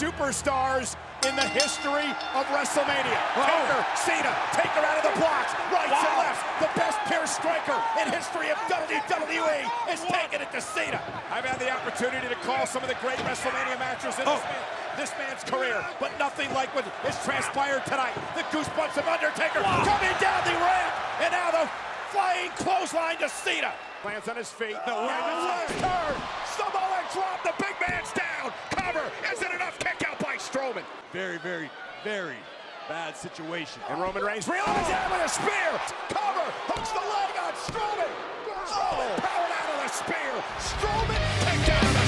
superstars in the history of WrestleMania. Oh. Taker, Cena, Taker out of the blocks, right wow. to left. The best peer striker in history of WWE is taking it to Cena. I've had the opportunity to call some of the great WrestleMania matches in oh. this, man, this, man's career, but nothing like what has transpired tonight. The goosebumps of Undertaker wow. coming down the ramp, and now the flying clothesline to Cena. Lands on his feet. Way. No way. Turn. Samoa drop. The big man's down. Cover. Isn't enough. Kick out by Strowman. Very, very, very bad situation. And Roman Reigns realizes that with a spear. Cover. Hooks the leg on Strowman. Strowman oh. powered out of the spear. Strowman kicked